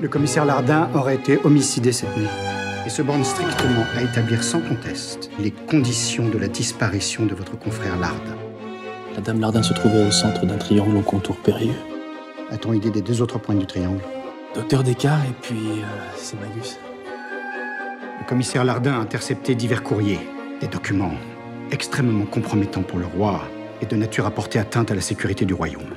Le commissaire Lardin aurait été homicidé cette nuit. Et se borne strictement à établir sans conteste les conditions de la disparition de votre confrère Lardin. La dame Lardin se trouvait au centre d'un triangle au contour périlleux. A-t-on idée des deux autres points du triangle? Docteur Descartes et puis euh. Le commissaire Lardin a intercepté divers courriers, des documents extrêmement compromettants pour le roi et de nature à porter atteinte à la sécurité du royaume.